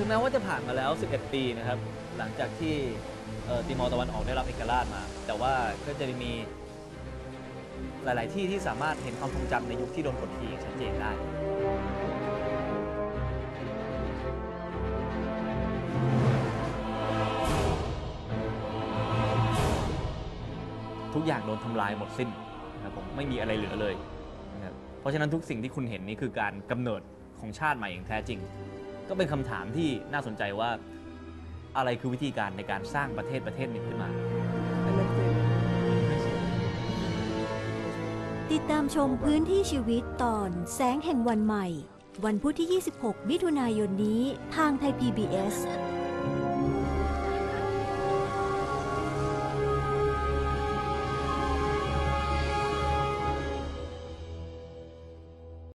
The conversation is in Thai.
ถึงแม้ว่าจะผ่านมาแล้ว 11 ปีนะครับ หลังจากที่ติมอร์ตะวันออกได้รับเอกราชมา แต่ว่าก็จะมีหลาย ๆ ที่ที่สามารถเห็นความทรงจำในยุคที่โดนกดขี่อย่างชัดเจนได้ทุกอย่างโดนทำลายหมดสิ้นนะครับผมไม่มีอะไรเหลือเลยนะครับเพราะฉะนั้นทุกสิ่งที่คุณเห็นนี่คือการกำเนิดของชาติใหม่อย่างแท้จริง ก็เป็นคำถามที่น่าสนใจว่าอะไรคือวิธีการในการสร้างประเทศประเทศหนึ่งขึ้นมา ติดตามชมพื้นที่ชีวิตตอนแสงแห่งวันใหม่ วันพุธที่ 26 มิถุนายนนี้ทางไทย PBS